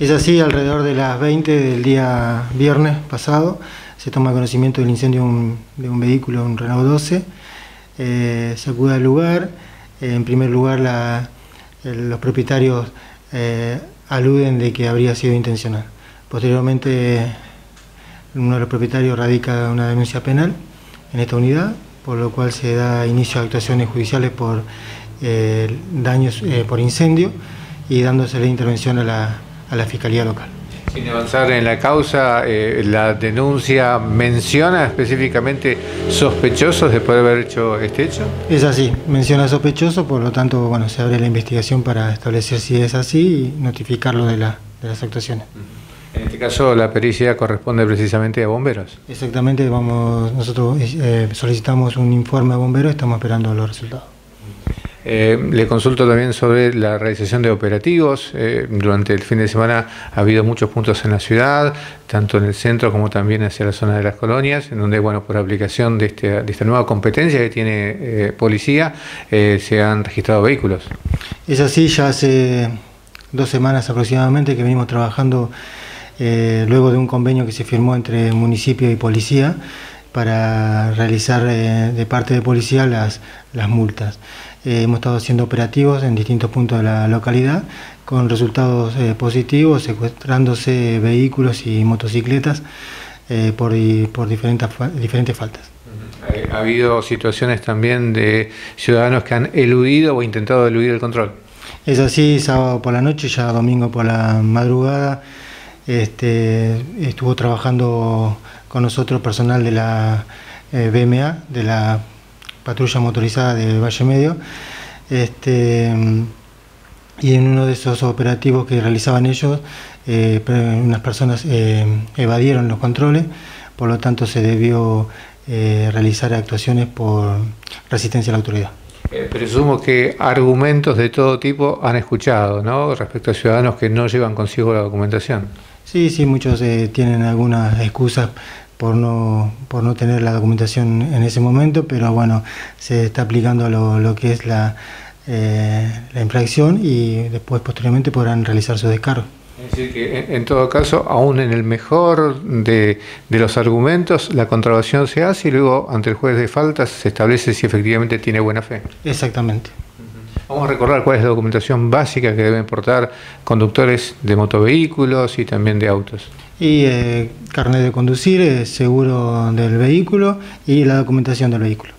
Es así, alrededor de las 20 del día viernes pasado se toma conocimiento del incendio de un, vehículo, un Renault 12. Eh, se acude al lugar. en primer lugar, los propietarios eh, aluden de que habría sido intencional. Posteriormente, uno de los propietarios radica una denuncia penal en esta unidad, por lo cual se da inicio a actuaciones judiciales por eh, daños por incendio y dándose la intervención a la, a la Fiscalía Local. Sin avanzar en la causa, eh, la denuncia menciona específicamente sospechosos de poder haber hecho este hecho. Es así, menciona sospechosos, por lo tanto, bueno, se abre la investigación para establecer si es así y notificarlo de, la, de las actuaciones. En este caso, la pericia corresponde precisamente a bomberos. Exactamente, vamos, nosotros eh, solicitamos un informe a bomberos, estamos esperando los resultados. Eh, le consulto también sobre la realización de operativos. Eh, durante el fin de semana ha habido muchos puntos en la ciudad, tanto en el centro como también hacia la zona de las colonias, en donde, bueno, por aplicación de, este, esta nueva competencia que tiene eh, policía, se han registrado vehículos. Es así, ya hace dos semanas aproximadamente que venimos trabajando luego de un convenio que se firmó entre municipio y policía para realizar de parte de policía las, las multas. Eh, hemos estado haciendo operativos en distintos puntos de la localidad con resultados eh, positivos, secuestrándose vehículos y motocicletas eh, por, por diferentes, diferentes faltas. ¿Ha habido situaciones también de ciudadanos que han eludido o intentado eludir el control? Es así, sábado por la noche, ya domingo por la madrugada, este, estuvo trabajando con nosotros personal de la BMA, de la patrulla motorizada de Valle Medio. Este, y en uno de esos operativos que realizaban ellos, eh, unas personas eh, evadieron los controles, por lo tanto se debió eh, realizar actuaciones por resistencia a la autoridad. presumo que argumentos de todo tipo han escuchado, ¿no? Respecto a ciudadanos que no llevan consigo la documentación. Sí, sí, muchos tienen algunas excusas por no, por no tener la documentación en ese momento, pero bueno, se está aplicando lo, lo que es la, eh, la infracción y después posteriormente podrán realizar su descargo. Es decir, que en todo caso, aún en el mejor de, de, los argumentos, la contratación se hace y luego ante el juez de faltas se establece si efectivamente tiene buena fe. Exactamente. Vamos a recordar cuál es la documentación básica que deben portar conductores de motovehículos y también de autos. Y eh, carnet de conducir, seguro del vehículo y la documentación del vehículo.